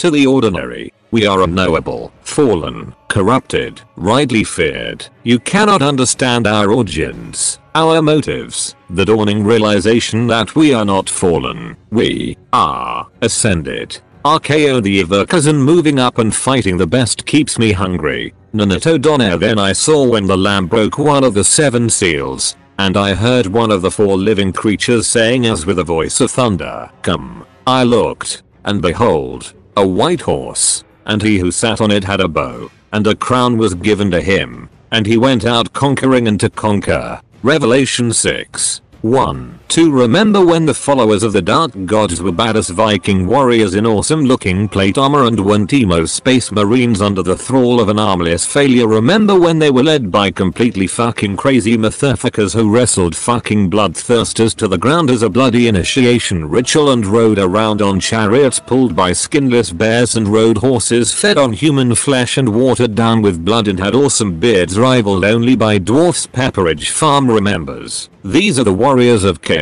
To the ordinary, we are unknowable, fallen, corrupted, rightly feared. You cannot understand our origins, our motives, the dawning realization that we are not fallen, we are ascended. Archaon the Everchosen moving up and fighting the best keeps me hungry. Nanato Donair then I saw when the lamb broke one of the seven seals, and I heard one of the four living creatures saying as with a voice of thunder, Come. I looked, and behold, a white horse, and he who sat on it had a bow, and a crown was given to him, and he went out conquering and to conquer. Revelation 6. 1. To remember when the followers of the dark gods were badass viking warriors in awesome looking plate armor and when Teemo space marines under the thrall of an armless failure remember when they were led by completely fucking crazy motherfuckers who wrestled fucking bloodthirsters to the ground as a bloody initiation ritual and rode around on chariots pulled by skinless bears and rode horses fed on human flesh and watered down with blood and had awesome beards rivaled only by dwarfs Pepperidge Farm remembers. These are the warriors of chaos,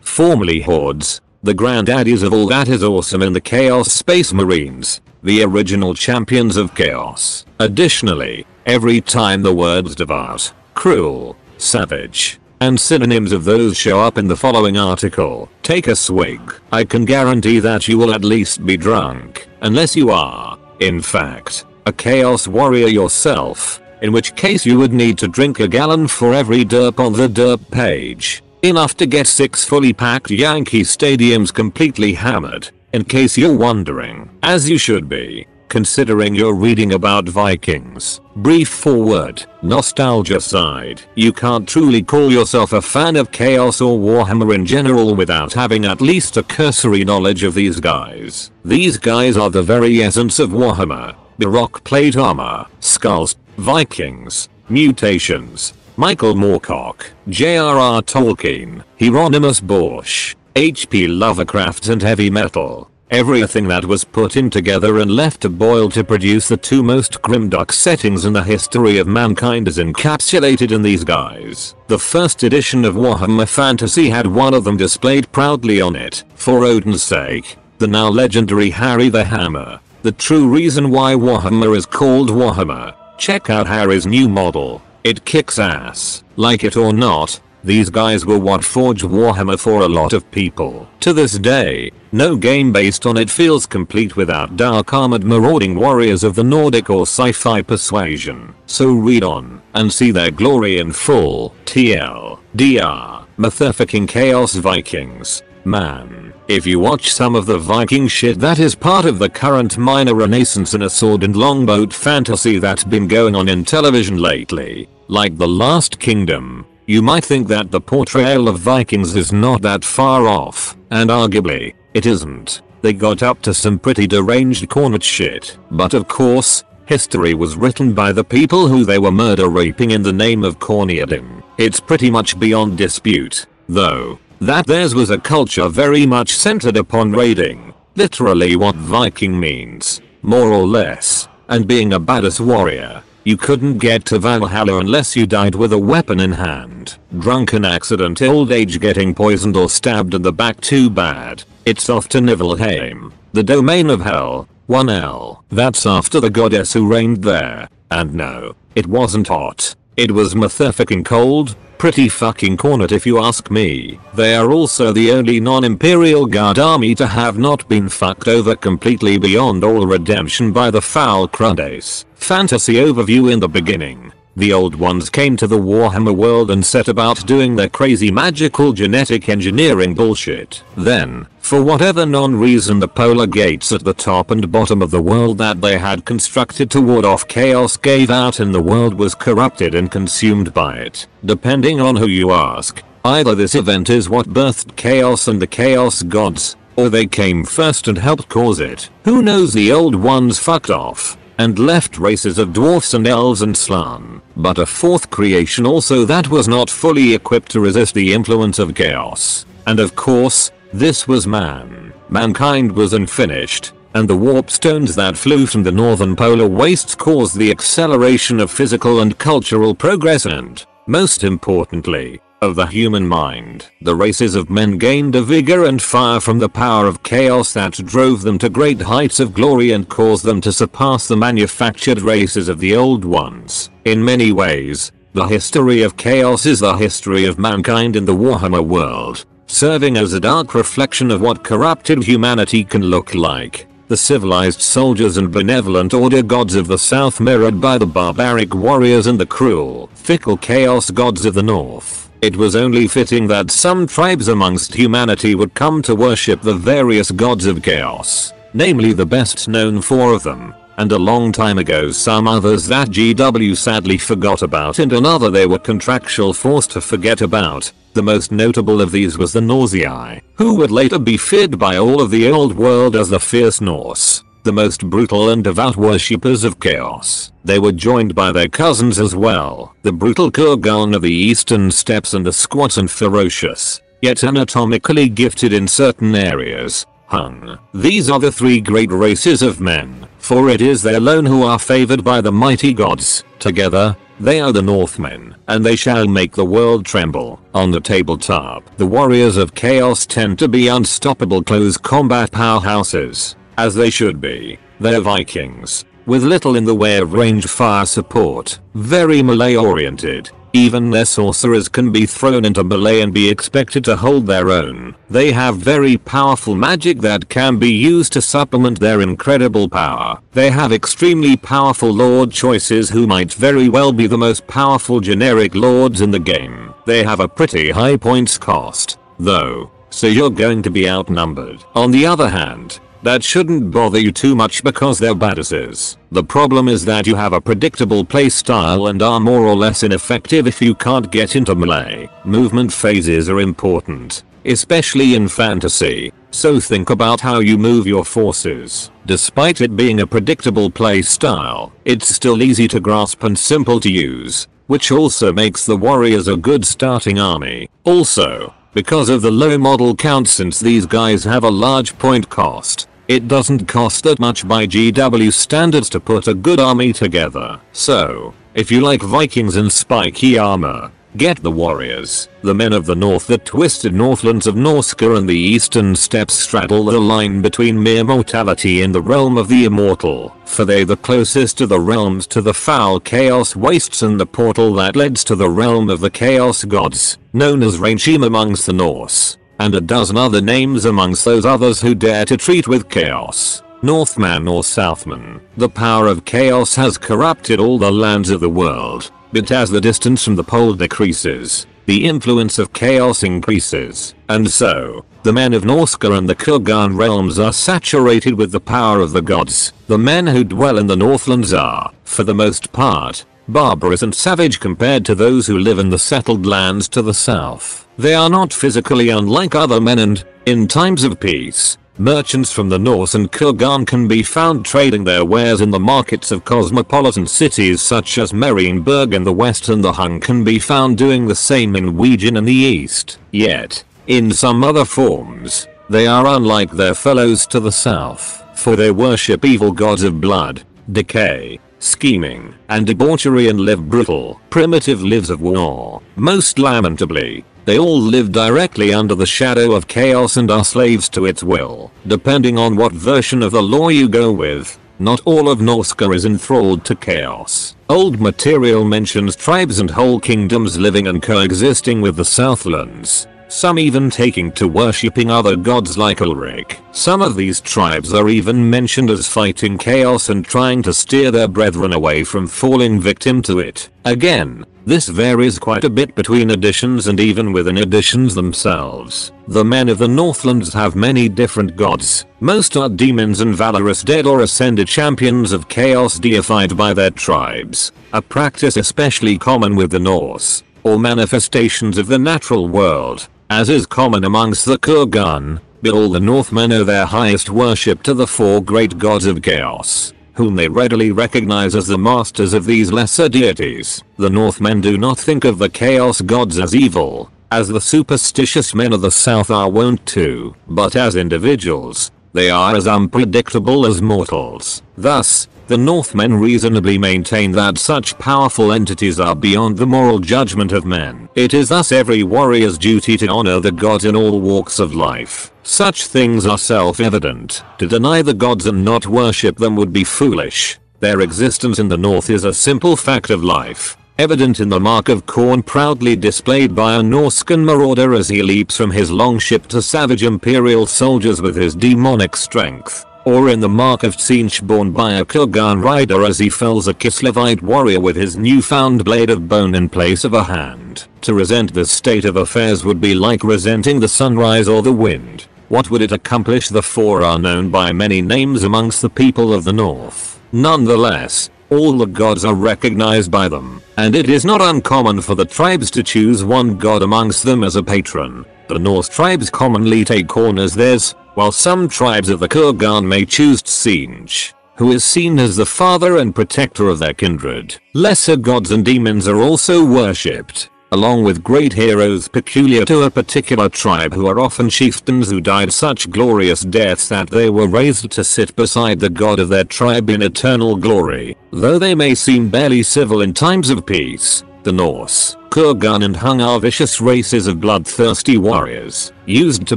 formerly hordes, the granddaddies of all that is awesome in the chaos space marines, the original champions of chaos. Additionally, every time the words devout, cruel, savage, and synonyms of those show up in the following article, take a swig. I can guarantee that you will at least be drunk, unless you are, in fact, a chaos warrior yourself in which case you would need to drink a gallon for every derp on the derp page. Enough to get 6 fully packed Yankee stadiums completely hammered, in case you're wondering, as you should be, considering you're reading about Vikings. Brief forward, nostalgia side, you can't truly call yourself a fan of Chaos or Warhammer in general without having at least a cursory knowledge of these guys. These guys are the very essence of Warhammer. Baroque plate armor, skulls, Vikings, Mutations, Michael Moorcock, J.R.R. Tolkien, Hieronymus Bosch, H.P. Lovecraft and heavy metal. Everything that was put in together and left to boil to produce the two most grimdark settings in the history of mankind is encapsulated in these guys. The first edition of Warhammer Fantasy had one of them displayed proudly on it, for Odin's sake. The now legendary Harry the Hammer. The true reason why Warhammer is called Warhammer Check out Harry's new model. It kicks ass. Like it or not, these guys were what forged Warhammer for a lot of people. To this day, no game based on it feels complete without dark armored marauding warriors of the Nordic or sci-fi persuasion. So read on and see their glory in full. TL. DR. Motherfucking Chaos Vikings. Man. If you watch some of the Viking shit that is part of the current minor renaissance in a sword and longboat fantasy that's been going on in television lately, like The Last Kingdom, you might think that the portrayal of Vikings is not that far off, and arguably, it isn't. They got up to some pretty deranged Khornate shit, but of course, history was written by the people who they were murder raping in the name of Corneading. It's pretty much beyond dispute, though, that theirs was a culture very much centered upon raiding. Literally what Viking means. More or less. And being a badass warrior. You couldn't get to Valhalla unless you died with a weapon in hand. Drunken accident old age getting poisoned or stabbed in the back too bad. It's off to Niflheim. The domain of Hel. 1L. That's after the goddess who reigned there. And no, it wasn't hot. It was motherfucking cold, pretty fucking Khornate if you ask me. They are also the only non-imperial guard army to have not been fucked over completely beyond all redemption by the foul Cruddace. Fantasy overview in the beginning. The old ones came to the Warhammer world and set about doing their crazy magical genetic engineering bullshit. Then, for whatever non-reason the polar gates at the top and bottom of the world that they had constructed to ward off chaos gave out and the world was corrupted and consumed by it. Depending on who you ask, either this event is what birthed chaos and the chaos gods, or they came first and helped cause it. Who knows the old ones fucked off and left races of dwarfs and elves and Slann, but a fourth creation also that was not fully equipped to resist the influence of chaos. And of course, this was man. Mankind was unfinished, and the warp stones that flew from the northern polar wastes caused the acceleration of physical and cultural progress and, most importantly, of the human mind. The races of men gained a vigor and fire from the power of chaos that drove them to great heights of glory and caused them to surpass the manufactured races of the old ones. In many ways, the history of chaos is the history of mankind in the Warhammer world, serving as a dark reflection of what corrupted humanity can look like. The civilized soldiers and benevolent order gods of the south mirrored by the barbaric warriors and the cruel, fickle chaos gods of the north. It was only fitting that some tribes amongst humanity would come to worship the various gods of chaos, namely the best known four of them, and a long time ago some others that GW sadly forgot about and another they were contractual forced to forget about. The most notable of these was the Norsii, who would later be feared by all of the old world as the fierce Norse, the most brutal and devout worshippers of chaos. They were joined by their cousins as well, the brutal Kurgan of the eastern steppes and the squat and ferocious, yet anatomically gifted in certain areas, Hung. These are the three great races of men, for it is they alone who are favored by the mighty gods. Together, they are the Northmen, and they shall make the world tremble. On the tabletop, the warriors of chaos tend to be unstoppable close combat powerhouses, as they should be. They're Vikings, with little in the way of range fire support, very melee oriented, even their sorcerers can be thrown into melee and be expected to hold their own. They have very powerful magic that can be used to supplement their incredible power. They have extremely powerful lord choices who might very well be the most powerful generic lords in the game. They have a pretty high points cost, though, so you're going to be outnumbered. On the other hand, that shouldn't bother you too much because they're badasses. The problem is that you have a predictable playstyle and are more or less ineffective if you can't get into melee. Movement phases are important, especially in fantasy, so think about how you move your forces. Despite it being a predictable playstyle, it's still easy to grasp and simple to use, which also makes the warriors a good starting army. Also, because of the low model count since these guys have a large point cost, it doesn't cost that much by GW standards to put a good army together. So, if you like Vikings and spiky armor, get the warriors. The men of the north that twisted northlands of Norsca and the eastern steppes straddle the line between mere mortality and the realm of the immortal, for they the closest to the realms to the foul chaos wastes and the portal that leads to the realm of the chaos gods, known as Rainshim amongst the Norse and a dozen other names amongst those others who dare to treat with chaos. Northman or Southman, the power of chaos has corrupted all the lands of the world, but as the distance from the pole decreases, the influence of chaos increases, and so, the men of Norsca and the Kurgan realms are saturated with the power of the gods. The men who dwell in the Northlands are, for the most part, barbarous and savage compared to those who live in the settled lands to the south. They are not physically unlike other men and, in times of peace, merchants from the north and Kurgan can be found trading their wares in the markets of cosmopolitan cities such as Marienburg in the west and the Hun can be found doing the same in Weijin in the east. Yet, in some other forms, they are unlike their fellows to the south, for they worship evil gods of blood, decay, scheming, and debauchery and live brutal, primitive lives of war. Most lamentably, they all live directly under the shadow of chaos and are slaves to its will. Depending on what version of the law you go with, not all of Norsca is enthralled to chaos. Old material mentions tribes and whole kingdoms living and coexisting with the Southlands, some even taking to worshipping other gods like Ulric. Some of these tribes are even mentioned as fighting chaos and trying to steer their brethren away from falling victim to it. Again, this varies quite a bit between editions and even within editions themselves. The men of the Northlands have many different gods. Most are demons and valorous dead or ascended champions of chaos deified by their tribes, a practice especially common with the Norse, or manifestations of the natural world as is common amongst the Kurgan, all the Northmen owe their highest worship to the four great gods of chaos, whom they readily recognize as the masters of these lesser deities. The Northmen do not think of the chaos gods as evil, as the superstitious men of the south are wont to, but as individuals, they are as unpredictable as mortals. Thus, the Northmen reasonably maintain that such powerful entities are beyond the moral judgment of men. It is thus every warrior's duty to honor the gods in all walks of life. Such things are self-evident. To deny the gods and not worship them would be foolish. Their existence in the north is a simple fact of life. Evident in the mark of Khorne proudly displayed by a Norscan marauder as he leaps from his longship to savage imperial soldiers with his demonic strength or in the mark of Tzeentch borne by a Kurgan rider as he fells a Kislevite warrior with his newfound blade of bone in place of a hand. To resent this state of affairs would be like resenting the sunrise or the wind. What would it accomplish the four are known by many names amongst the people of the north. Nonetheless, all the gods are recognized by them, and it is not uncommon for the tribes to choose one god amongst them as a patron. The Norse tribes commonly take Khorne as theirs, while some tribes of the Kurgan may choose Tzeentch, who is seen as the father and protector of their kindred. Lesser gods and demons are also worshipped, along with great heroes peculiar to a particular tribe who are often chieftains who died such glorious deaths that they were raised to sit beside the god of their tribe in eternal glory, though they may seem barely civil in times of peace. The Norse, Kurgan and Hung are vicious races of bloodthirsty warriors, used to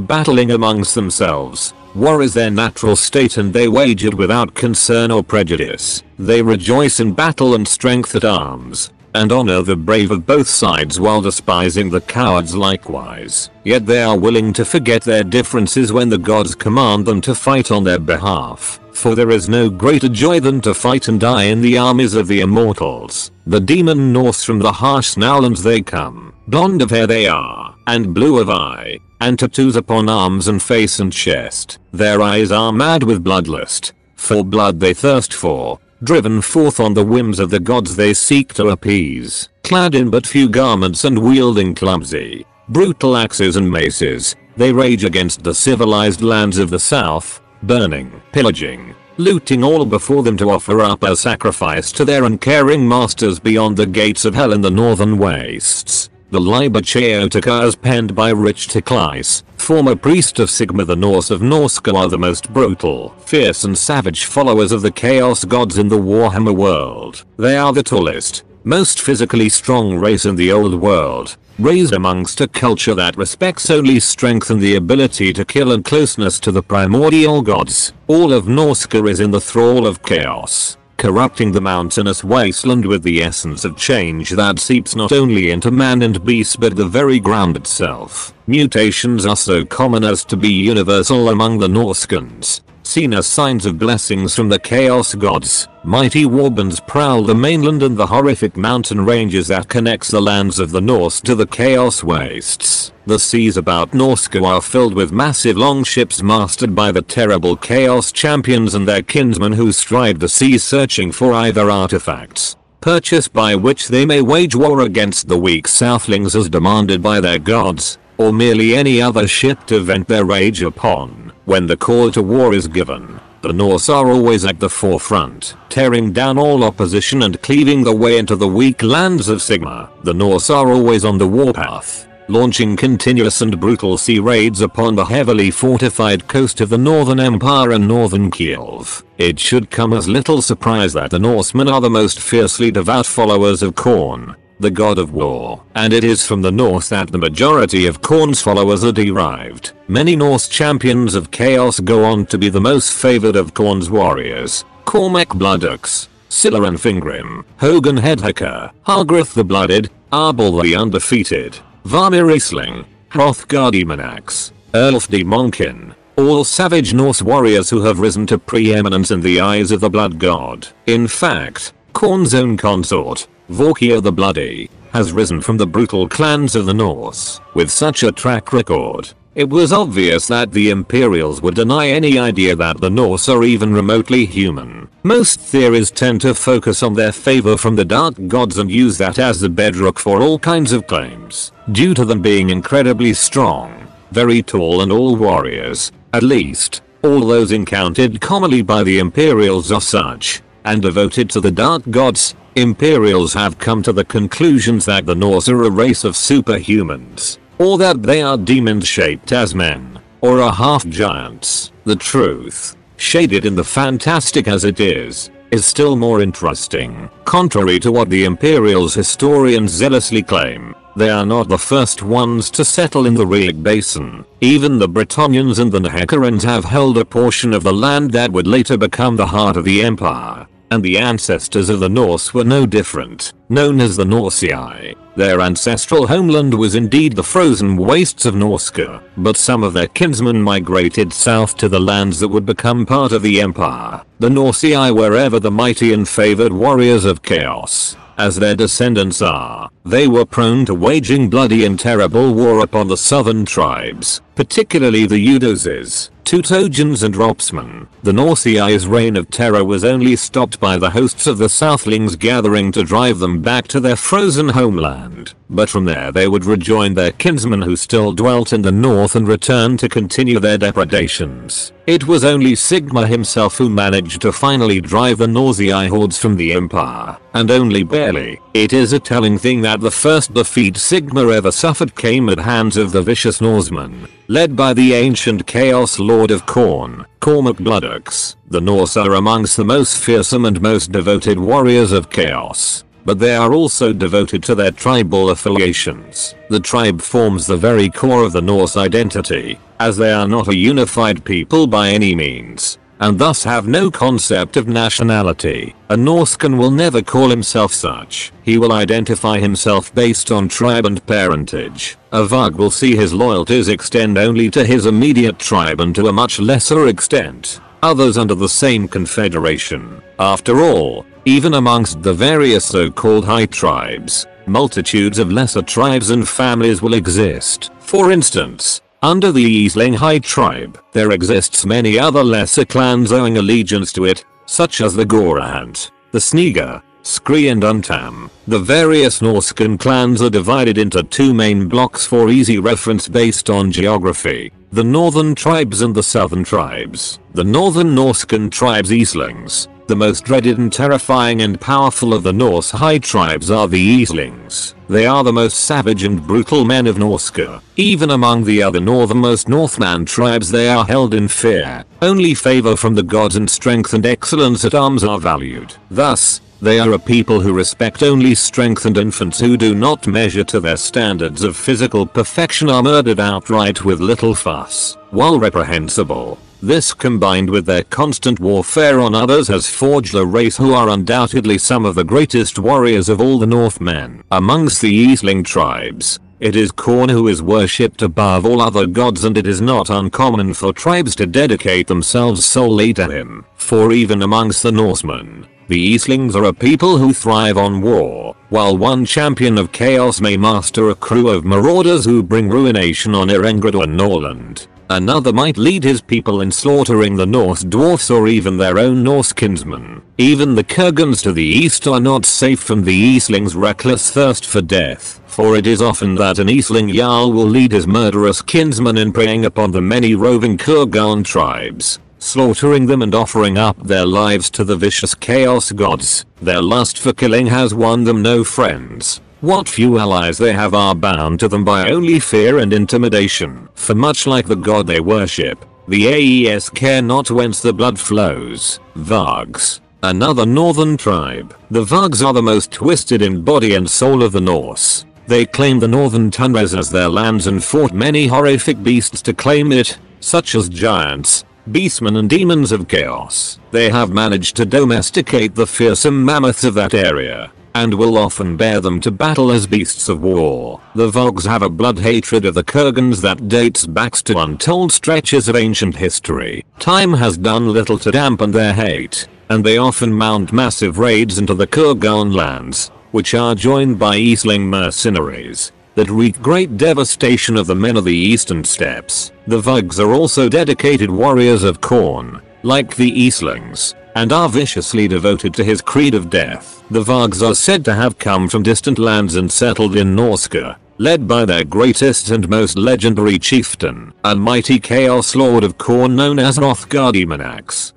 battling amongst themselves. War is their natural state and they wage it without concern or prejudice. They rejoice in battle and strength at arms, and honor the brave of both sides while despising the cowards likewise. Yet they are willing to forget their differences when the gods command them to fight on their behalf for there is no greater joy than to fight and die in the armies of the immortals. The demon Norse from the harsh Snowlands they come, blonde of hair they are, and blue of eye, and tattoos upon arms and face and chest. Their eyes are mad with bloodlust, for blood they thirst for, driven forth on the whims of the gods they seek to appease, clad in but few garments and wielding clumsy, brutal axes and maces, they rage against the civilized lands of the south, burning, pillaging, looting all before them to offer up a sacrifice to their uncaring masters beyond the gates of hell in the northern wastes. The Liber Chaotica as penned by Richter Kless, former priest of Sigmar the Norse of Norsca are the most brutal, fierce and savage followers of the chaos gods in the Warhammer world. They are the tallest, most physically strong race in the old world, raised amongst a culture that respects only strength and the ability to kill and closeness to the primordial gods. All of Norsca is in the thrall of chaos, corrupting the mountainous wasteland with the essence of change that seeps not only into man and beast but the very ground itself. Mutations are so common as to be universal among the Norscans, seen as signs of blessings from the Chaos Gods. Mighty warbands prowl the mainland and the horrific mountain ranges that connects the lands of the Norse to the Chaos Wastes. The seas about Norsca are filled with massive longships mastered by the terrible Chaos Champions and their kinsmen who stride the seas searching for either artifacts, purchase by which they may wage war against the weak Southlings as demanded by their gods, or merely any other ship to vent their rage upon. When the call to war is given, the Norse are always at the forefront, tearing down all opposition and cleaving the way into the weak lands of Sigmar. The Norse are always on the warpath, launching continuous and brutal sea raids upon the heavily fortified coast of the Northern Empire and Northern Kislev. It should come as little surprise that the Norsemen are the most fiercely devout followers of Khorne, the god of war, and it is from the north that the majority of Khorne's followers are derived. Many Norse champions of chaos go on to be the most favored of Khorne's warriors. Cormac Bloodaxe, Silaran Fingrim, Hogan Headhacker, Hargrith the Blooded, Arbaal the Undefeated, Varmir Aisling, Hrothgar Demanax, Erlf de Monkin, all savage Norse warriors who have risen to preeminence in the eyes of the Blood God. In fact, Khorne's own consort, Valkia the Bloody, has risen from the brutal clans of the Norse. With such a track record, it was obvious that the Imperials would deny any idea that the Norse are even remotely human. Most theories tend to focus on their favor from the dark gods and use that as the bedrock for all kinds of claims, due to them being incredibly strong, very tall and all warriors, at least, all those encountered commonly by the Imperials are such, and devoted to the dark gods, Imperials have come to the conclusions that the Norse are a race of superhumans, or that they are demons shaped as men, or are half giants. The truth, shaded in the fantastic as it is, is still more interesting. Contrary to what the Imperials historians zealously claim, they are not the first ones to settle in the Reik Basin. Even the Bretonnians and the Nehekharans have held a portion of the land that would later become the heart of the empire. And the ancestors of the Norse were no different, known as the Norsii. Their ancestral homeland was indeed the frozen wastes of Norsca, but some of their kinsmen migrated south to the lands that would become part of the empire. The Norsii were ever the mighty and favored warriors of chaos. As their descendants are, they were prone to waging bloody and terrible war upon the southern tribes, particularly the Eudoses, Teutogens and Ropsmen. The Norsii's reign of terror was only stopped by the hosts of the Southlings gathering to drive them back to their frozen homeland. But from there they would rejoin their kinsmen who still dwelt in the north and return to continue their depredations. It was only Sigmar himself who managed to finally drive the Norsii hordes from the empire, and only barely. It is a telling thing that the first defeat Sigmar ever suffered came at hands of the vicious Norsemen, led by the ancient Chaos Lord of Khorne, Cormac Bloodaxe. The Norse are amongst the most fearsome and most devoted warriors of Chaos but they are also devoted to their tribal affiliations. The tribe forms the very core of the Norse identity, as they are not a unified people by any means, and thus have no concept of nationality. A Norscan will never call himself such. He will identify himself based on tribe and parentage. A Vug will see his loyalties extend only to his immediate tribe and to a much lesser extent, others under the same confederation. After all, even amongst the various so-called high tribes, multitudes of lesser tribes and families will exist. For instance, under the Aesling High Tribe, there exists many other lesser clans owing allegiance to it, such as the Gorahant, the Sneager, Scree and Untam. The various Norscan clans are divided into two main blocks for easy reference based on geography. The northern tribes and the southern tribes. The northern Norscan tribes Aeslings, the most dreaded and terrifying and powerful of the Norse high tribes are the Aeslings. They are the most savage and brutal men of Norsca. Even among the other northernmost Northman tribes they are held in fear. Only favor from the gods and strength and excellence at arms are valued. Thus, they are a people who respect only strength and infants who do not measure to their standards of physical perfection are murdered outright with little fuss. While reprehensible, this combined with their constant warfare on others has forged a race who are undoubtedly some of the greatest warriors of all the Northmen. Amongst the Aesling tribes, it is Khorne who is worshipped above all other gods and it is not uncommon for tribes to dedicate themselves solely to him. For even amongst the Norsemen, the Aeslings are a people who thrive on war, while one champion of chaos may master a crew of marauders who bring ruination on Erengrad or Nordland. Another might lead his people in slaughtering the Norse dwarfs or even their own Norse kinsmen. Even the Kurgans to the east are not safe from the Aesling's reckless thirst for death, for it is often that an Aesling Jarl will lead his murderous kinsmen in preying upon the many roving Kurgan tribes, slaughtering them and offering up their lives to the vicious chaos gods. Their lust for killing has won them no friends, what few allies they have are bound to them by only fear and intimidation. For much like the god they worship, the AES care not whence the blood flows. Vugs. Another northern tribe. The Vugs are the most twisted in body and soul of the Norse. They claim the northern tundras as their lands and fought many horrific beasts to claim it, such as giants, beastmen and demons of chaos. They have managed to domesticate the fearsome mammoths of that area and will often bear them to battle as beasts of war. The Vugs have a blood hatred of the Kurgans that dates back to untold stretches of ancient history. Time has done little to dampen their hate, and they often mount massive raids into the Kurgan lands, which are joined by Aesling mercenaries that wreak great devastation of the men of the eastern steppes. The Vugs are also dedicated warriors of Khorne, like the Aeslings, and are viciously devoted to his creed of death. The Vugs are said to have come from distant lands and settled in Norsca, led by their greatest and most legendary chieftain, a mighty chaos lord of Khorne known as Hrothgar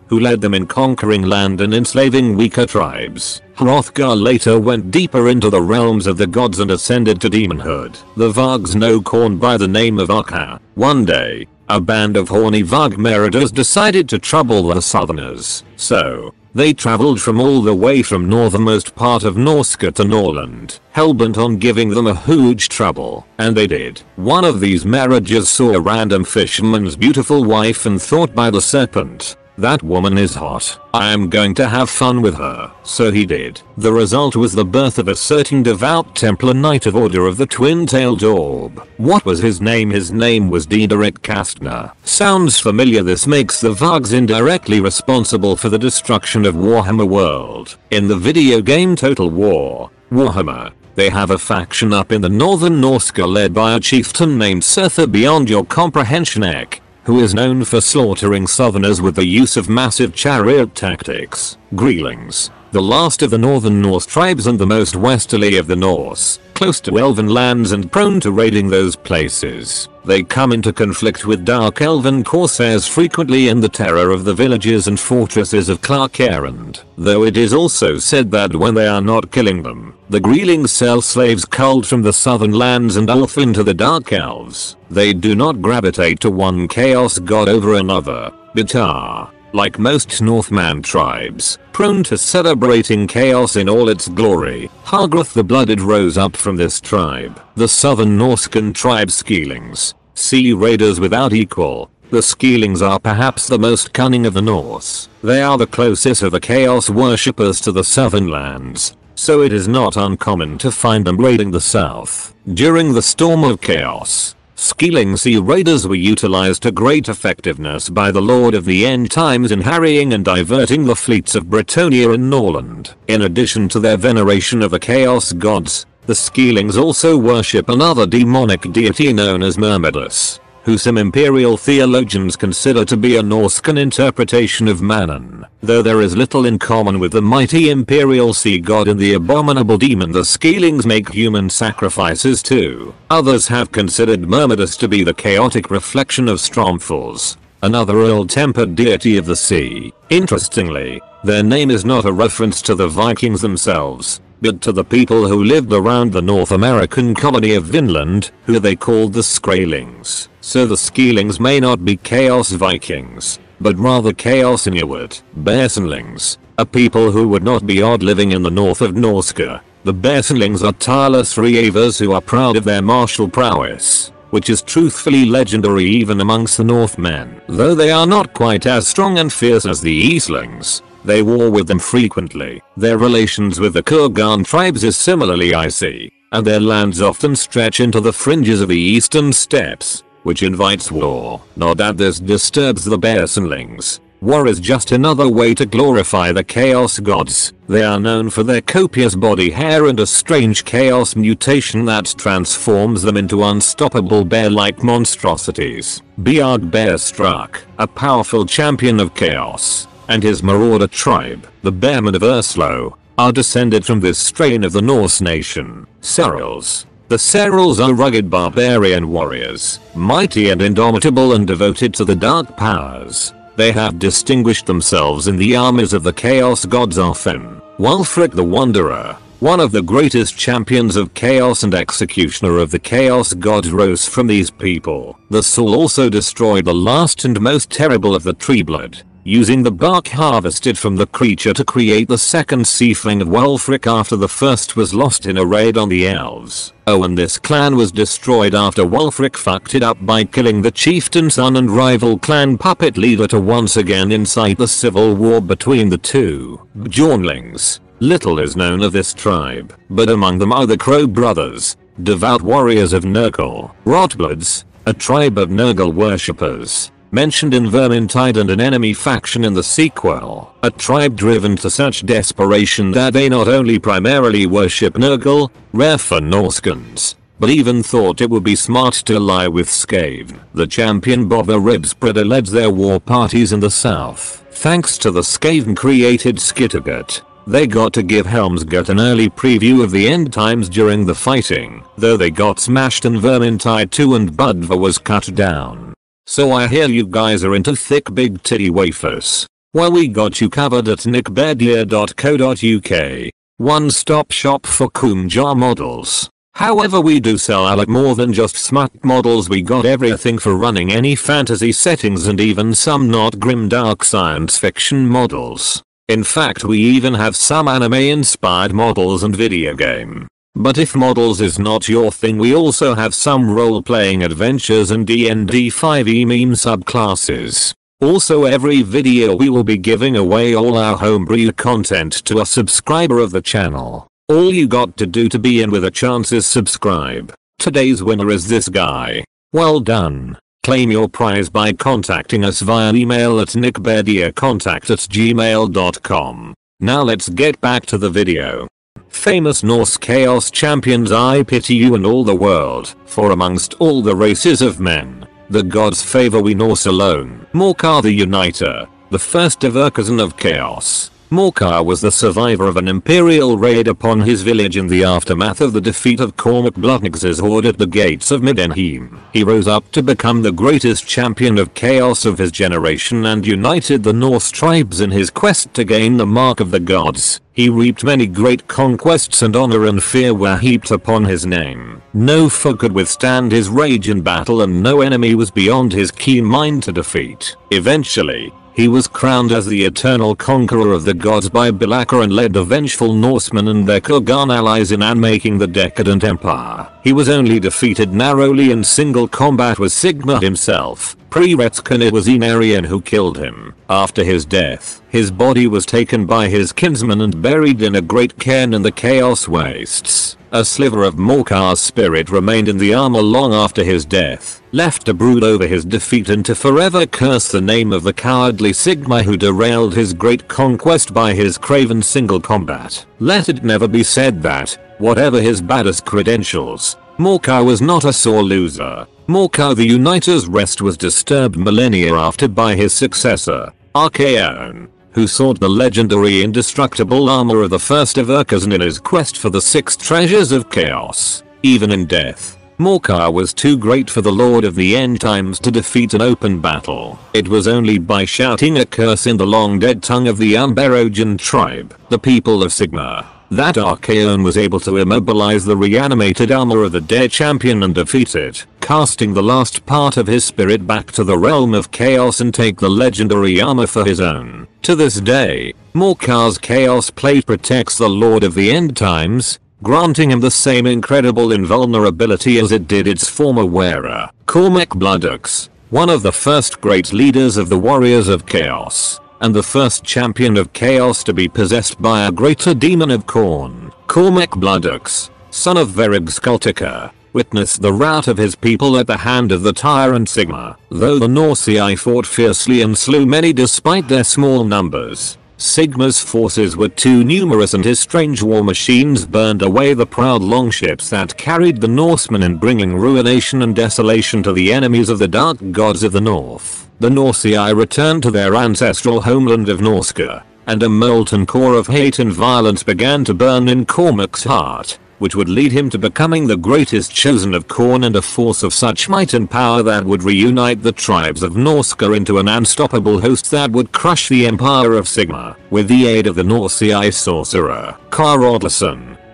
who led them in conquering land and enslaving weaker tribes. Hrothgar later went deeper into the realms of the gods and ascended to demonhood. The Vugs know Khorne by the name of Okha. One day, a band of horny Vagmeriders decided to trouble the southerners. So, they traveled from all the way from northernmost part of Norsca to Nordland, hellbent on giving them a huge trouble. And they did. One of these marriages saw a random fisherman's beautiful wife and thought by the serpent, that woman is hot. I am going to have fun with her. So he did. The result was the birth of a certain devout Templar Knight of Order of the Twin-Tailed Orb. What was his name? His name was Diederik Kastner. Sounds familiar this makes the Vargs indirectly responsible for the destruction of Warhammer World. In the video game Total War, Warhammer, they have a faction up in the northern Norsca led by a chieftain named Surtha beyond your comprehension Ek who is known for slaughtering southerners with the use of massive chariot tactics. Greelings, the last of the northern Norse tribes and the most westerly of the Norse, close to elven lands and prone to raiding those places. They come into conflict with dark elven corsairs frequently in the terror of the villages and fortresses of Clar Karond, though it is also said that when they are not killing them, the Greelings sell slaves culled from the southern lands and off into the dark elves. They do not gravitate to one chaos god over another, but are, like most Northman tribes, prone to celebrating chaos in all its glory. Hargroth the Blooded rose up from this tribe. The southern Norscan tribe Skeelings, sea raiders without equal. The Skeelings are perhaps the most cunning of the Norse. They are the closest of the chaos worshippers to the southern lands, so it is not uncommon to find them raiding the south. During the storm of chaos, Skeeling Sea Raiders were utilized to great effectiveness by the Lord of the End Times in harrying and diverting the fleets of Bretonnia and Nordland. In addition to their veneration of the Chaos Gods, the Skeelings also worship another demonic deity known as Myrmidus who some imperial theologians consider to be a Norscan interpretation of Manann, though there is little in common with the mighty imperial sea god and the abominable demon the Skeelings make human sacrifices to. Others have considered Myrmidus to be the chaotic reflection of Stromfels, another ill-tempered deity of the sea. Interestingly, their name is not a reference to the Vikings themselves, but to the people who lived around the North American colony of Vinland, who they called the Skraelings. So the Skeelings may not be Chaos Vikings, but rather Chaos Inuit, Bearsenlings, a people who would not be odd living in the north of Norsca. The Bearsenlings are tireless reavers who are proud of their martial prowess, which is truthfully legendary even amongst the Northmen. Though they are not quite as strong and fierce as the Eastlings, they war with them frequently. Their relations with the Kurgan tribes is similarly icy, and their lands often stretch into the fringes of the eastern steppes, which invites war. Not that this disturbs the Bearsenlings. War is just another way to glorify the Chaos Gods. They are known for their copious body hair and a strange chaos mutation that transforms them into unstoppable bear-like monstrosities. Beorg Bearstruck, a powerful champion of chaos, and his marauder tribe, the Bearmen of Urslo, are descended from this strain of the Norse nation. Serals. The Serals are rugged barbarian warriors, mighty and indomitable and devoted to the dark powers. They have distinguished themselves in the armies of the chaos gods often. Wulfric the Wanderer, one of the greatest champions of chaos and executioner of the chaos gods rose from these people. The Soul also destroyed the last and most terrible of the Treeblood, using the bark harvested from the creature to create the second Seafling of Wulfric after the first was lost in a raid on the elves. Oh and this clan was destroyed after Wulfric fucked it up by killing the chieftain's son and rival clan puppet leader to once again incite the civil war between the two. Bjornlings. Little is known of this tribe, but among them are the Crow brothers, devout warriors of Nurgle, Rotbloods, a tribe of Nurgle worshippers mentioned in Vermintide and an enemy faction in the sequel, a tribe driven to such desperation that they not only primarily worship Nurgle, rare for Norscans, but even thought it would be smart to ally with Skaven. The champion Bödvarr Ribspreader led their war parties in the south. Thanks to the Skaven created Skittergate, they got to give Helmgart an early preview of the end times during the fighting, though they got smashed in Vermintide 2 and Bödvarr was cut down. So I hear you guys are into thick big titty wafers. Well we got you covered at neckbeardia.co.uk. One stop shop for Kumjar models. However we do sell a lot more than just smut models we got everything for running any fantasy settings and even some not grim dark science fiction models. In fact we even have some anime inspired models and video game. But if models is not your thing we also have some role playing adventures and D&D 5e meme subclasses. Also every video we will be giving away all our homebrew content to a subscriber of the channel. All you got to do to be in with a chance is subscribe. Today's winner is this guy. Well done. Claim your prize by contacting us via email at neckbeardiacontact at gmail.com. Now let's get back to the video. Famous Norse Chaos Champions I pity you and all the world, for amongst all the races of men, the gods favor we Norse alone. Morkar the Uniter, the first Everchosen of Chaos. Morkar was the survivor of an imperial raid upon his village in the aftermath of the defeat of Cormac Bloodaxe's horde at the gates of Middenheim. He rose up to become the greatest champion of chaos of his generation and united the Norse tribes in his quest to gain the mark of the gods. He reaped many great conquests and honor and fear were heaped upon his name. No foe could withstand his rage in battle and no enemy was beyond his keen mind to defeat. Eventually, he was crowned as the eternal conqueror of the gods by Be'lakor and led the vengeful Norsemen and their Kurgan allies in unmaking the decadent empire. He was only defeated narrowly in single combat with Sigmar himself. Pre-Retskin it was Inarian who killed him. After his death, his body was taken by his kinsmen and buried in a great cairn in the Chaos Wastes. A sliver of Morkar's spirit remained in the armor long after his death, left to brood over his defeat and to forever curse the name of the cowardly Sigmar who derailed his great conquest by his craven single combat. Let it never be said that, whatever his baddest credentials, Morkar was not a sore loser. Morkar the Uniter's rest was disturbed millennia after by his successor, Archaon, who sought the legendary indestructible armor of the first Everchosen in his quest for the six treasures of chaos. Even in death, Morkar was too great for the Lord of the End Times to defeat an open battle. It was only by shouting a curse in the long dead tongue of the Unberogen tribe, the people of Sigmar, that Archaon was able to immobilize the reanimated armor of the dead champion and defeat it, casting the last part of his spirit back to the realm of chaos and take the legendary armor for his own. To this day, Morkar's chaos plate protects the Lord of the End Times, granting him the same incredible invulnerability as it did its former wearer, Cormac Bloodaxe, one of the first great leaders of the Warriors of Chaos and the first champion of chaos to be possessed by a greater demon of Khorne, Cormac Bloodaxe, son of Verig Skulltuker, witnessed the rout of his people at the hand of the tyrant Sigmar, Though the Norsii fought fiercely and slew many despite their small numbers, Sigmar's forces were too numerous and his strange war machines burned away the proud longships that carried the Norsemen in bringing ruination and desolation to the enemies of the dark gods of the north the Norsii returned to their ancestral homeland of Norsca, and a molten core of hate and violence began to burn in Cormac's heart, which would lead him to becoming the greatest chosen of Khorne and a force of such might and power that would reunite the tribes of Norsca into an unstoppable host that would crush the empire of Sigmar. With the aid of the Norsii sorcerer, Kar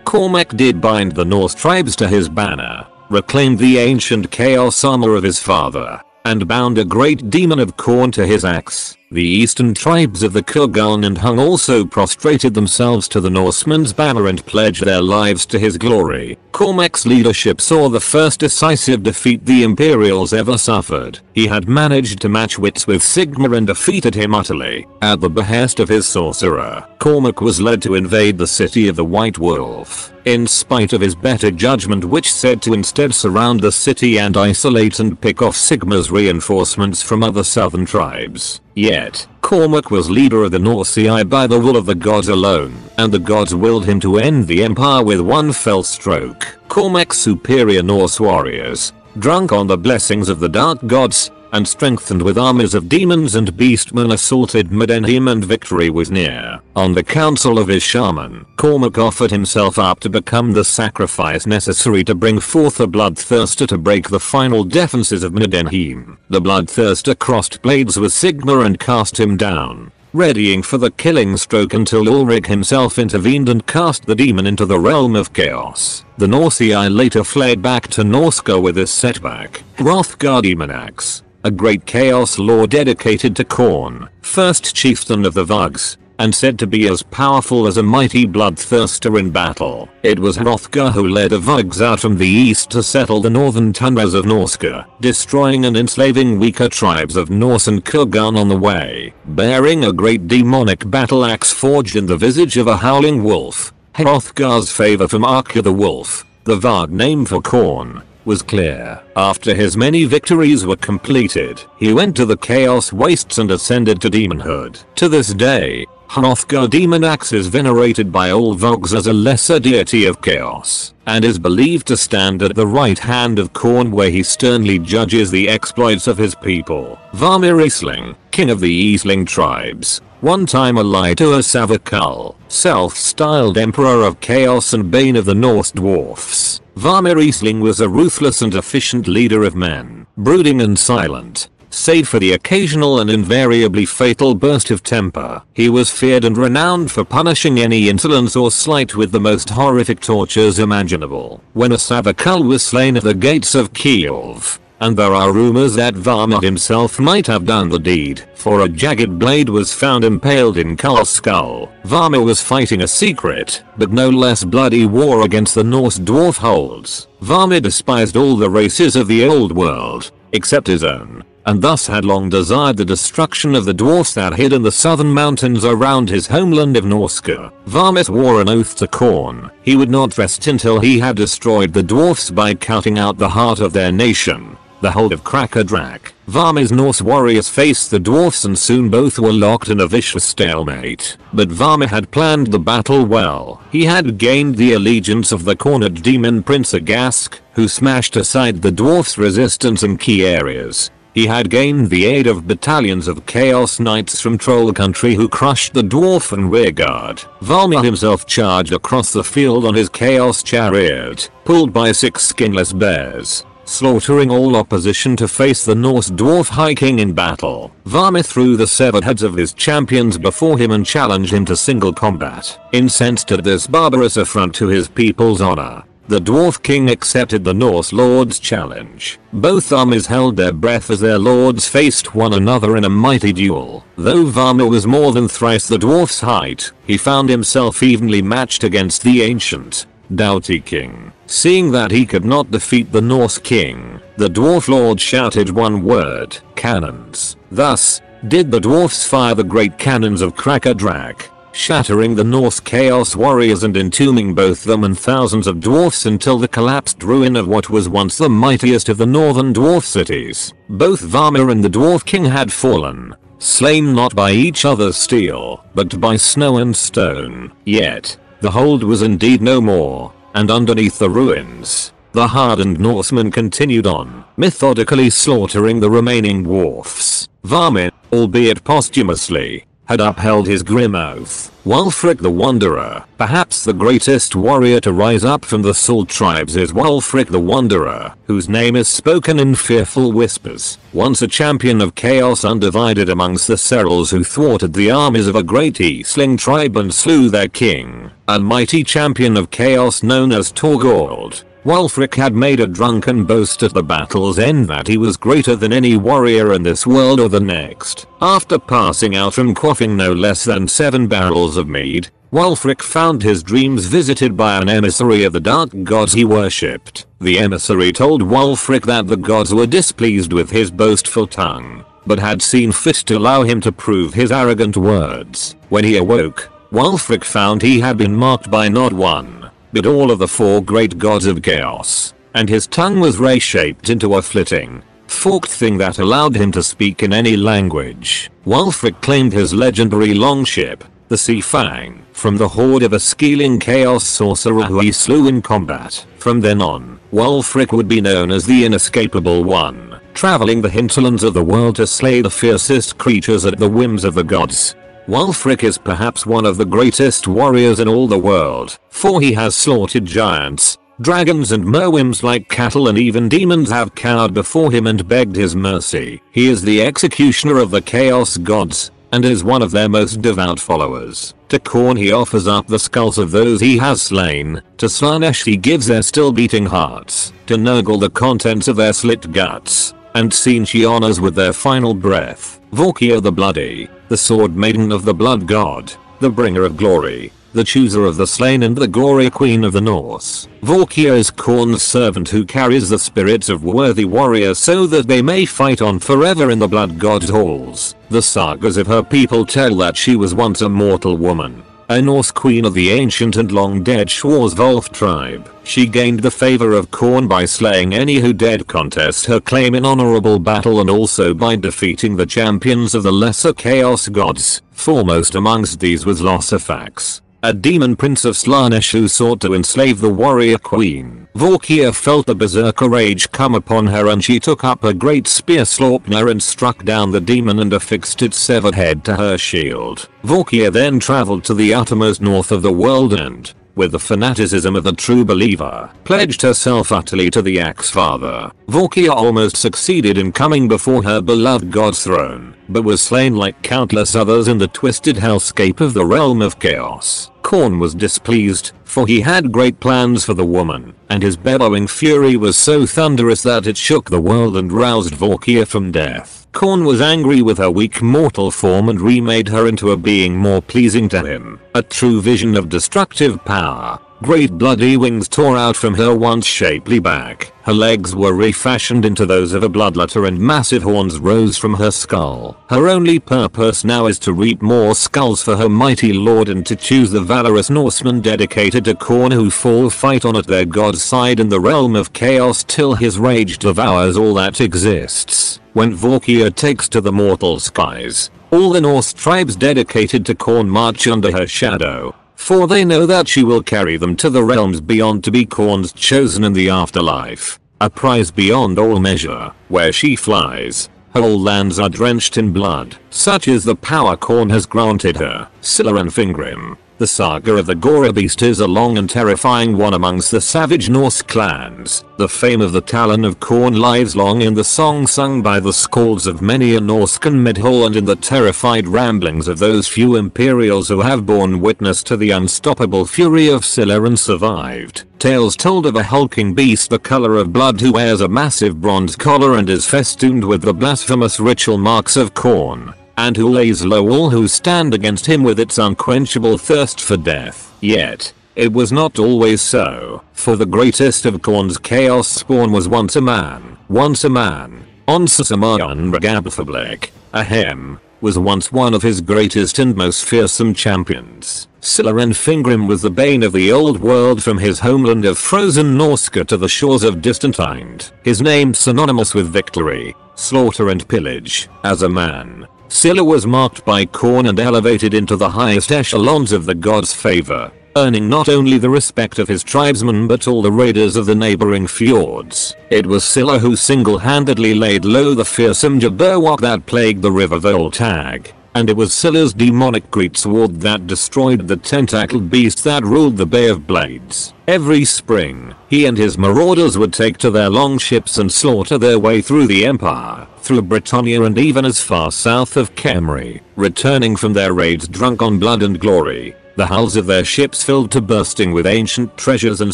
Cormac did bind the Norse tribes to his banner, reclaimed the ancient chaos armor of his father, and bound a great demon of Khorne to his axe. The eastern tribes of the Kurgan and Hung also prostrated themselves to the Norseman's banner and pledged their lives to his glory. Cormac's leadership saw the first decisive defeat the Imperials ever suffered. He had managed to match wits with Sigmar and defeated him utterly. At the behest of his sorcerer, Cormac was led to invade the city of the White Wolf in spite of his better judgment which said to instead surround the city and isolate and pick off Sigmar's reinforcements from other southern tribes. Yet, Cormac was leader of the Norsii by the will of the gods alone, and the gods willed him to end the empire with one fell stroke. Cormac's superior Norse warriors, drunk on the blessings of the dark gods, and strengthened with armies of demons and beastmen assaulted Middenheim and victory was near. On the council of his shaman, Cormac offered himself up to become the sacrifice necessary to bring forth a bloodthirster to break the final defenses of Middenheim. The bloodthirster crossed blades with Sigmar and cast him down. readying for the killing stroke until Ulric himself intervened and cast the demon into the realm of chaos. The Norsii later fled back to Norsca with this setback. Hrothgar Demonax, a great chaos lord dedicated to Khorne, first chieftain of the Vugs, and said to be as powerful as a mighty bloodthirster in battle. It was Hrothgar who led the Vugs out from the east to settle the northern tundras of Norsca, destroying and enslaving weaker tribes of Norse and Kurgan on the way, bearing a great demonic battle axe forged in the visage of a howling wolf. Hrothgar's favor from Marka the Wolf, the Vug name for Khorne, was clear. After his many victories were completed, he went to the Chaos Wastes and ascended to demonhood. To this day, Hrothgar Demonax is venerated by all Vugs as a lesser deity of chaos, and is believed to stand at the right hand of Khorne where he sternly judges the exploits of his people. Varmir Isling, king of the Aisling tribes, one time allied to Asavar Kul, self-styled emperor of chaos and bane of the Norse dwarfs. Varmir Aisling was a ruthless and efficient leader of men, brooding and silent, save for the occasional and invariably fatal burst of temper. He was feared and renowned for punishing any insolence or slight with the most horrific tortures imaginable. When a Asavar Kul was slain at the gates of Kislev, and there are rumors that Varma himself might have done the deed, for a jagged blade was found impaled in Kul's skull. Varma was fighting a secret, but no less bloody war against the Norse dwarf holds. Varma despised all the races of the old world, except his own, and thus had long desired the destruction of the dwarfs that hid in the southern mountains around his homeland of Norsca. Varmir swore an oath to Khorne. He would not rest until he had destroyed the dwarfs by cutting out the heart of their nation. The hold of Kraka-Drak. Varmir's Norse warriors faced the dwarfs and soon both were locked in a vicious stalemate. But Varmir had planned the battle well. He had gained the allegiance of the Khornate demon Prince Agask, who smashed aside the dwarfs' resistance in key areas. He had gained the aid of battalions of Chaos Knights from Troll Country who crushed the dwarf and rearguard. Varmir himself charged across the field on his Chaos Chariot, pulled by six skinless bears, slaughtering all opposition to face the Norse dwarf High King in battle. Varmir threw the severed heads of his champions before him and challenged him to single combat. Incensed at this barbarous affront to his people's honor, the Dwarf King accepted the Norse Lord's challenge. Both armies held their breath as their lords faced one another in a mighty duel. Though Varma was more than thrice the dwarf's height, he found himself evenly matched against the ancient, doughty king. Seeing that he could not defeat the Norse king, the dwarf lord shouted one word, cannons. Thus, did the dwarfs fire the great cannons of Kraka-Drak shattering the Norse Chaos Warriors and entombing both them and thousands of dwarfs until the collapsed ruin of what was once the mightiest of the northern dwarf cities. Both Varmir and the Dwarf King had fallen, slain not by each other's steel, but by snow and stone. Yet, the hold was indeed no more, and underneath the ruins, the hardened Norsemen continued on, methodically slaughtering the remaining dwarfs. Varmir, albeit posthumously, had upheld his grim oath. Wulfric the Wanderer, perhaps the greatest warrior to rise up from the Sarl tribes is Wulfric the Wanderer, whose name is spoken in fearful whispers. Once a champion of chaos undivided amongst the Sarls who thwarted the armies of a great Aisling tribe and slew their king, a mighty champion of chaos known as Torgold. Wulfric had made a drunken boast at the battle's end that he was greater than any warrior in this world or the next. After passing out and quaffing no less than 7 barrels of mead, Wulfric found his dreams visited by an emissary of the dark gods he worshipped. The emissary told Wulfric that the gods were displeased with his boastful tongue, but had seen fit to allow him to prove his arrogant words. When he awoke, Wulfric found he had been marked by not one, but all of the four great gods of chaos, and his tongue was ray-shaped into a flitting, forked thing that allowed him to speak in any language. Wulfric claimed his legendary longship, the Sea Fang, from the horde of a scaling chaos sorcerer who he slew in combat. From then on, Wulfric would be known as the Inescapable One, traveling the hinterlands of the world to slay the fiercest creatures at the whims of the gods. Wulfric is perhaps one of the greatest warriors in all the world, for he has slaughtered giants, dragons and merwyrms like cattle and even demons have cowered before him and begged his mercy. He is the executioner of the chaos gods, and is one of their most devout followers. To Khorne he offers up the skulls of those he has slain, to Slaanesh he gives their still beating hearts, to Nurgle the contents of their slit guts, and Tzeentch honors with their final breath. Valkia the Bloody, the sword maiden of the blood god, the bringer of glory, the chooser of the slain and the glory queen of the Norse. Valkia is Khorne's servant who carries the spirits of worthy warriors so that they may fight on forever in the blood god's halls. The sagas of her people tell that she was once a mortal woman, a Norse queen of the ancient and long dead Schwarzwolf tribe. She gained the favor of Khorne by slaying any who dared contest her claim in honorable battle and also by defeating the champions of the lesser chaos gods. Foremost amongst these was Lossafax, a demon prince of Slaanesh who sought to enslave the warrior queen. Valkia felt the berserker rage come upon her and she took up a great spear Slaupnir and struck down the demon and affixed its severed head to her shield. Valkia then traveled to the uttermost north of the world and, with the fanaticism of a true believer, pledged herself utterly to the Axe-Father. Valkia almost succeeded in coming before her beloved god's throne, but was slain like countless others in the twisted hellscape of the realm of chaos. Khorne was displeased, for he had great plans for the woman, and his bellowing fury was so thunderous that it shook the world and roused Valkia from death. Khorne was angry with her weak mortal form and remade her into a being more pleasing to him, a true vision of destructive power. Great bloody wings tore out from her once shapely back. Her legs were refashioned into those of a bloodletter and massive horns rose from her skull. Her only purpose now is to reap more skulls for her mighty lord and to choose the valorous Norsemen dedicated to Khorne who fall fight on at their god's side in the realm of chaos till his rage devours all that exists. When Valkia takes to the mortal skies, all the Norse tribes dedicated to Khorne march under her shadow, for they know that she will carry them to the realms beyond to be Khorne's chosen in the afterlife, a prize beyond all measure, where she flies. Whole lands are drenched in blood, such is the power Khorne has granted her. Skyla Anfingrimm, the saga of the Gorebeast is a long and terrifying one amongst the savage Norse clans. The fame of the Talon of Khorne lives long in the song sung by the skalds of many a Norscan midhall and in the terrified ramblings of those few Imperials who have borne witness to the unstoppable fury of Skyla and survived. Tales told of a hulking beast the color of blood who wears a massive bronze collar and is festooned with the blasphemous ritual marks of Khorne and who lays low all who stand against him with its unquenchable thirst for death. Yet, it was not always so, for the greatest of Khorne's chaos spawn was once a man, once a man. Onsasamayan Ragabthablik, Ahem, was once one of his greatest and most fearsome champions. Anfingrimm was the bane of the old world from his homeland of frozen Norsca to the shores of distant Ind. His name synonymous with victory, slaughter and pillage. As a man, Skyla was marked by Khorne and elevated into the highest echelons of the god's favor, earning not only the respect of his tribesmen but all the raiders of the neighboring fjords. It was Skyla who single-handedly laid low the fearsome Jabberwock that plagued the river Voltagg. And it was Skyla's demonic greatsword that destroyed the tentacled beast that ruled the Bay of Blades. Every spring, he and his marauders would take to their longships and slaughter their way through the empire, through Britannia and even as far south of Khemri, returning from their raids drunk on blood and glory the hulls of their ships filled to bursting with ancient treasures and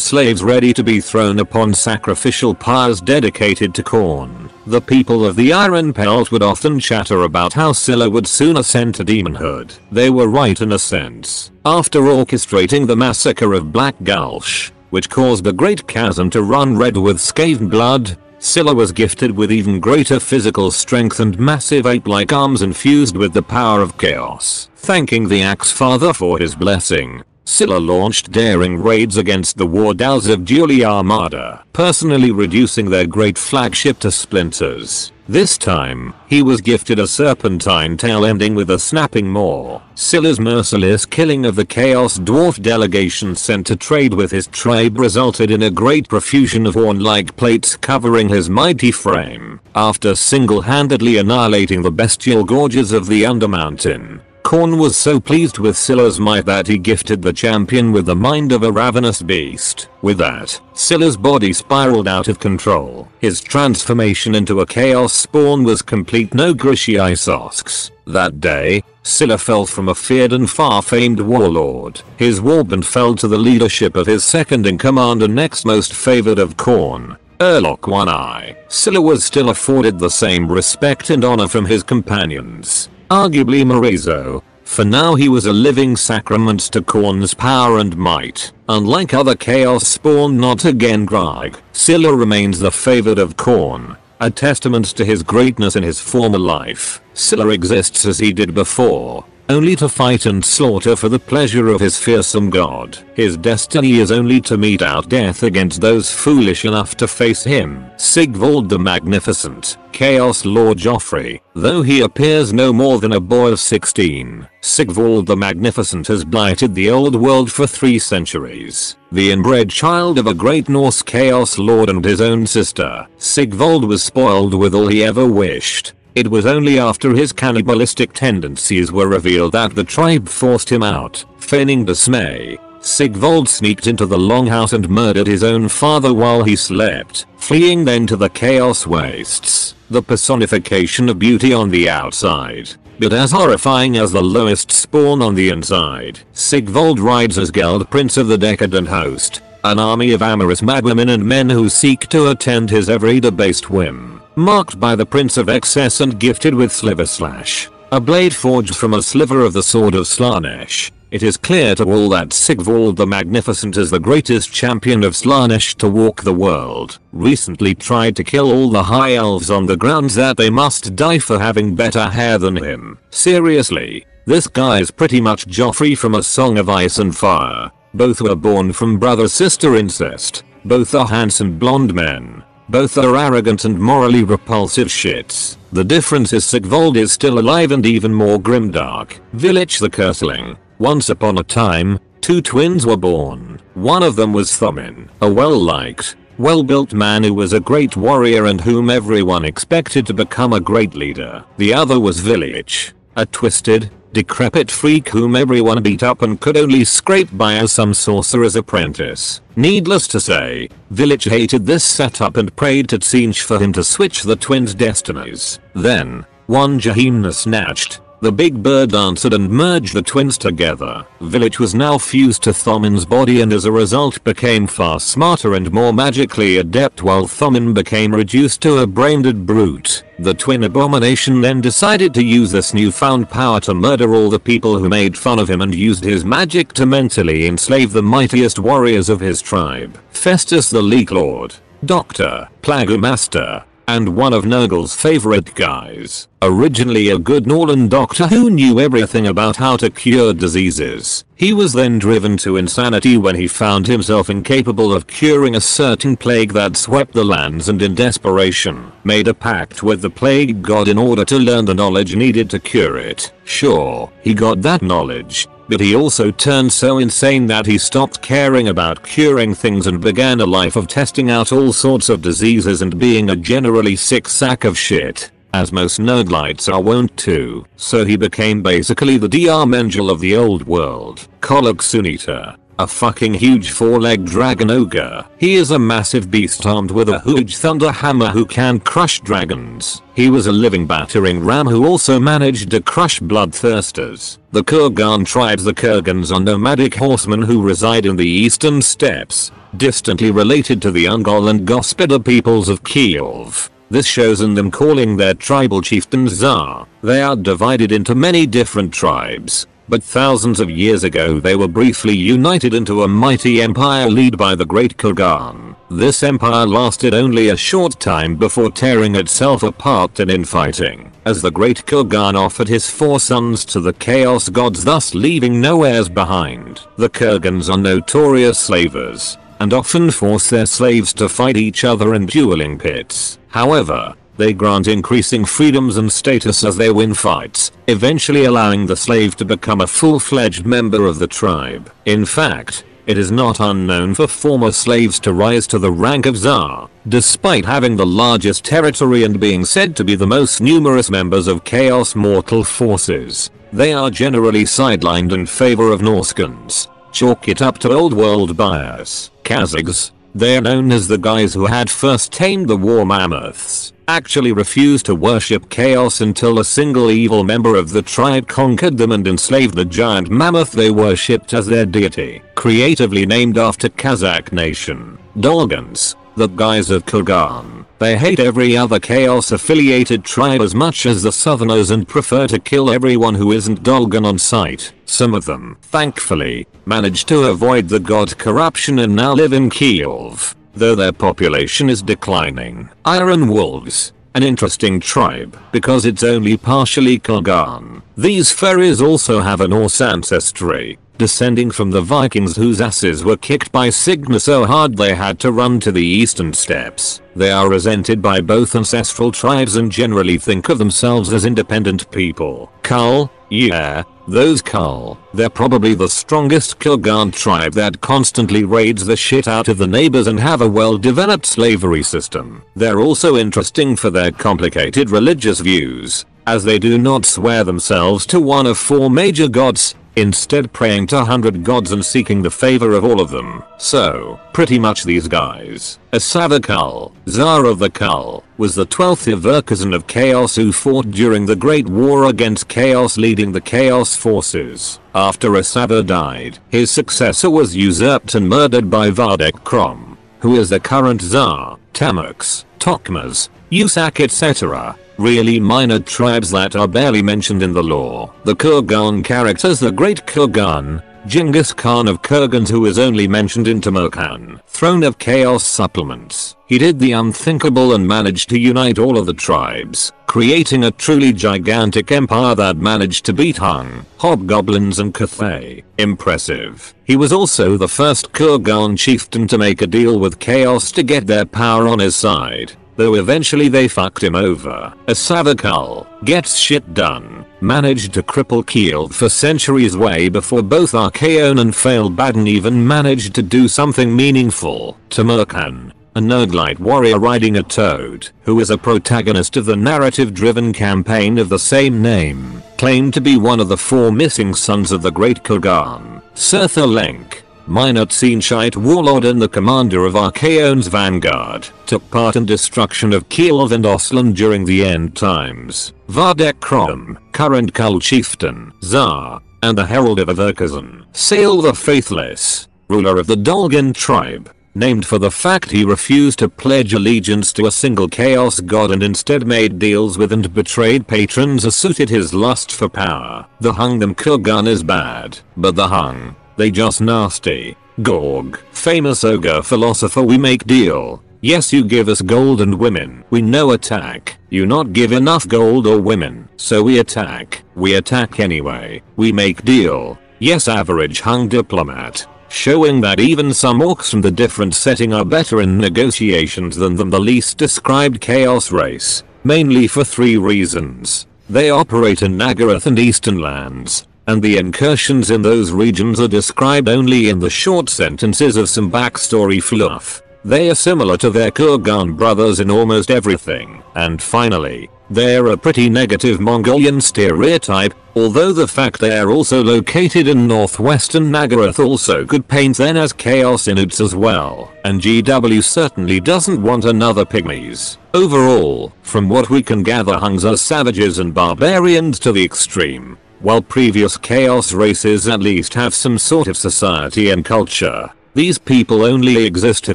slaves ready to be thrown upon sacrificial pyres dedicated to Khorne. The people of the Iron Pelt would often chatter about how Skyla would soon ascend to demonhood. They were right in a sense. After orchestrating the massacre of Black Gulch, which caused a great chasm to run red with Skaven blood, Skyla was gifted with even greater physical strength and massive ape-like arms infused with the power of chaos. Thanking the Axe-Father for his blessing, Skyla launched daring raids against the Wardals of Julia Armada, personally reducing their great flagship to splinters. This time, he was gifted a serpentine tail ending with a snapping maw. Skyla's merciless killing of the Chaos Dwarf delegation sent to trade with his tribe resulted in a great profusion of horn-like plates covering his mighty frame. After single-handedly annihilating the bestial gorges of the Undermountain, Khorne was so pleased with Skyla's might that he gifted the champion with the mind of a ravenous beast. With that, Skyla's body spiraled out of control. His transformation into a chaos spawn was complete no Grishiisosks. That day, Skyla fell from a feared and far-famed warlord. His warband fell to the leadership of his second-in-command and next most favored of Khorne. Urlok One Eye. Skyla was still afforded the same respect and honor from his companions. Arguably Morizo. For now he was a living sacrament to Khorne's power and might. Unlike other chaos spawn not again Greg, Skyla remains the favored of Khorne. A testament to his greatness in his former life. Skyla exists as he did before, only to fight and slaughter for the pleasure of his fearsome god. His destiny is only to mete out death against those foolish enough to face him. Sigvald the Magnificent, Chaos Lord Joffrey, though he appears no more than a boy of 16, Sigvald the Magnificent has blighted the old world for three centuries. The inbred child of a great Norse Chaos Lord and his own sister, Sigvald was spoiled with all he ever wished. It was only after his cannibalistic tendencies were revealed that the tribe forced him out. Feigning dismay, Sigvald sneaked into the longhouse and murdered his own father while he slept, fleeing then to the Chaos Wastes, the personification of beauty on the outside, but as horrifying as the lowest spawn on the inside. Sigvald rides as Geld Prince of the Decadent Host, an army of amorous madwomen and men who seek to attend his every debased whim marked by the Prince of Excess and gifted with Sliver Slash, a blade forged from a sliver of the sword of Slaanesh. It is clear to all that Sigvald the Magnificent is the greatest champion of Slaanesh to walk the world. Recently tried to kill all the high elves on the grounds that they must die for having better hair than him. Seriously, this guy is pretty much Joffrey from A Song of Ice and Fire. Both were born from brother-sister incest. Both are handsome blonde men. Both are arrogant and morally repulsive shits. The difference is Sigvald is still alive and even more grimdark. Vilitch the Curseling. Once upon a time, two twins were born. One of them was Thomin, a well-liked, well-built man who was a great warrior and whom everyone expected to become a great leader. The other was Vilitch, a twisted, decrepit freak whom everyone beat up and could only scrape by as some sorcerer's apprentice. Needless to say, Vilitch hated this setup and prayed to Tzeentch for him to switch the twins' destinies. Then, one Jahimna snatched, the big bird answered and merged the twins together. Vilitch was now fused to Thomin's body and as a result became far smarter and more magically adept while Thomin became reduced to a brain-dead brute. The twin abomination then decided to use this newfound power to murder all the people who made fun of him and used his magic to mentally enslave the mightiest warriors of his tribe. Festus the Leechlord, Doctor, Plague Master, and one of Nurgle's favorite guys. Originally a good Nordland doctor who knew everything about how to cure diseases. He was then driven to insanity when he found himself incapable of curing a certain plague that swept the lands and in desperation, made a pact with the plague god in order to learn the knowledge needed to cure it. Sure, he got that knowledge, but he also turned so insane that he stopped caring about curing things and began a life of testing out all sorts of diseases and being a generally sick sack of shit. As most Nurglites are wont to, so he became basically the DR Mengele of the old world. Kholek Suneater, a fucking huge four-legged dragon ogre. He is a massive beast armed with a huge thunder hammer who can crush dragons. He was a living battering ram who also managed to crush bloodthirsters. The Kurgan tribes the Kurgans are nomadic horsemen who reside in the eastern steppes, distantly related to the Ungol and Gospodar peoples of Kislev. This shows in them calling their tribal chieftains Tsar. They are divided into many different tribes, but thousands of years ago they were briefly united into a mighty empire led by the Great Kurgan. This empire lasted only a short time before tearing itself apart in infighting, as the Great Kurgan offered his four sons to the Chaos Gods thus leaving no heirs behind. The Kurgans are notorious slavers, and often force their slaves to fight each other in dueling pits. However, they grant increasing freedoms and status as they win fights, eventually allowing the slave to become a full-fledged member of the tribe. In fact, it is not unknown for former slaves to rise to the rank of Tsar, despite having the largest territory and being said to be the most numerous members of Chaos Mortal Forces. They are generally sidelined in favor of Norscans. Chalk it up to old world bias. Khazags, they're known as the guys who had first tamed the war mammoths, actually refused to worship chaos until a single evil member of the tribe conquered them and enslaved the giant mammoth they worshipped as their deity, creatively named after Kazakh nation. Dolgans, the guys of Kurgan. They hate every other chaos affiliated tribe as much as the southerners and prefer to kill everyone who isn't Dolgan on sight. Some of them, thankfully, managed to avoid the god corruption and now live in Kislev, though their population is declining. Iron Wolves, an interesting tribe because it's only partially Kurgan. These fairies also have a Norse ancestry, descending from the Vikings whose asses were kicked by Sigmar so hard they had to run to the eastern steppes. They are resented by both ancestral tribes and generally think of themselves as independent people. Kull, yeah, those Kull. They're probably the strongest Kurgan tribe that constantly raids the shit out of the neighbors and have a well developed slavery system. They're also interesting for their complicated religious views, as they do not swear themselves to one of four major gods, instead praying to 100 gods and seeking the favor of all of them. So, pretty much these guys. Asavar Kul, Tsar of the Kull, was the 12th Everchosen of Chaos who fought during the Great War against Chaos leading the Chaos forces. After Asava died, his successor was usurped and murdered by Vardek Krom, who is the current Tsar, Tamux, Tokmas, Usak etc really minor tribes that are barely mentioned in the lore. The Kurgan characters the Great Kurgan, Genghis Khan of Kurgans who is only mentioned in Tamurkhan, Throne of Chaos supplements. He did the unthinkable and managed to unite all of the tribes, creating a truly gigantic empire that managed to beat Hung, Hobgoblins and Cathay. Impressive. He was also the first Kurgan chieftain to make a deal with Chaos to get their power on his side though eventually they fucked him over. Asavar Kul gets shit done, managed to cripple Kislev for centuries way before both Archaon and Failbaden even managed to do something meaningful. Tamurkhan, a Nurglite warrior riding a toad, who is a protagonist of the narrative-driven campaign of the same name, claimed to be one of the four missing sons of the Great Kurgan. Surtha Lenk, Minot Sceneshite Warlord and the commander of Archaon's vanguard, took part in destruction of Kislev and Ostland during the end times. Vardek Krom, current Kull chieftain, Tsar, and the herald of Everchosen, Sayl the Faithless, ruler of the Dolgan tribe, named for the fact he refused to pledge allegiance to a single chaos god and instead made deals with and betrayed patrons as suited his lust for power. The Hungdom Kurgan is bad, but the Hung, they just nasty. Gorg, famous ogre philosopher we make deal. Yes you give us gold and women. We no attack. You not give enough gold or women. So we attack. We attack anyway. We make deal. Yes average hung diplomat. Showing that even some orcs from the different setting are better in negotiations than them the least described chaos race. Mainly for three reasons. They operate in Naggaroth and Eastern lands and the incursions in those regions are described only in the short sentences of some backstory fluff. They are similar to their Kurgan brothers in almost everything. And finally, they're a pretty negative Mongolian stereotype, although the fact they are also located in northwestern Naggaroth also could paint them as chaos Inuits as well. And GW certainly doesn't want another pygmies. Overall, from what we can gather Hungs are savages and barbarians to the extreme while previous chaos races at least have some sort of society and culture. These people only exist to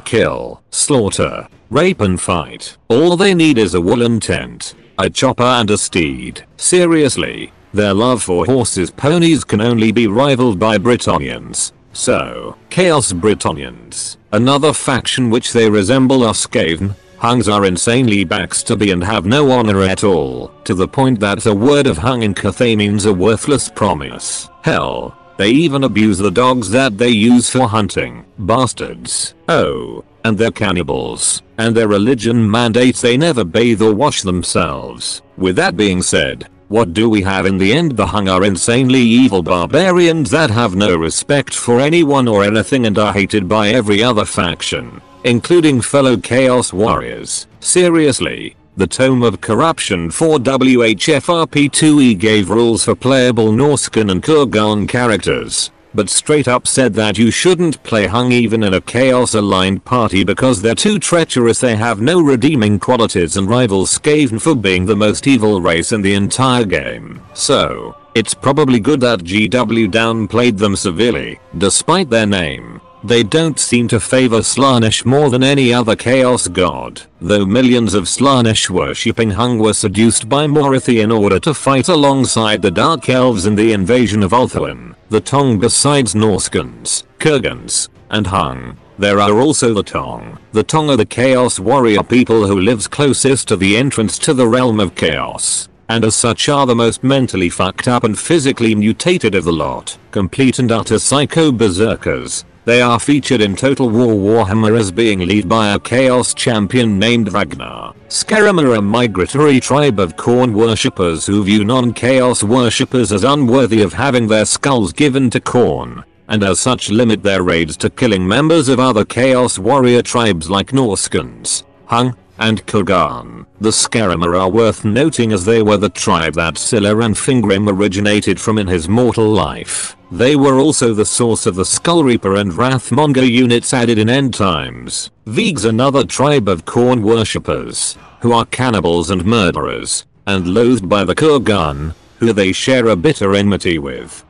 kill, slaughter, rape and fight. All they need is a woolen tent, a chopper and a steed. Seriously, their love for horses ponies can only be rivaled by Bretonnians. So, Chaos Bretonnians, another faction which they resemble are Skaven, Hungs are insanely backstabby and have no honor at all, to the point that a word of hung in Cathay means a worthless promise. Hell, they even abuse the dogs that they use for hunting. Bastards. Oh, and they're cannibals, and their religion mandates they never bathe or wash themselves. With that being said, what do we have in the end? The Hung are insanely evil barbarians that have no respect for anyone or anything and are hated by every other faction including fellow Chaos Warriors. Seriously, The Tome of Corruption for WHFRP2E gave rules for playable Norscan and Kurgan characters, but straight up said that you shouldn't play Hung even in a chaos aligned party because they're too treacherous they have no redeeming qualities and rival Skaven for being the most evil race in the entire game. So, it's probably good that GW downplayed them severely, despite their name. They don't seem to favor Slaanesh more than any other chaos god, though millions of Slaanesh worshipping Hung were seduced by Morathi in order to fight alongside the Dark Elves in the invasion of Ulthuan. The Tong besides Norscans, Kurgans, and Hung. There are also the Tong. The Tong are the Chaos warrior people who lives closest to the entrance to the realm of chaos and as such are the most mentally fucked up and physically mutated of the lot, complete and utter psycho berserkers, they are featured in Total War Warhammer as being led by a chaos champion named Ragnar. Scarum are a migratory tribe of Khorne worshippers who view non-chaos worshippers as unworthy of having their skulls given to Khorne, and as such limit their raids to killing members of other chaos warrior tribes like Norscans, Hung, and Kurgan. The Scaramir are worth noting as they were the tribe that Skyla Anfingrimm originated from in his mortal life. They were also the source of the Skull Reaper and Wrathmonger units added in End Times. Veegs another tribe of Khorne worshippers, who are cannibals and murderers, and loathed by the Kurgan, who they share a bitter enmity with.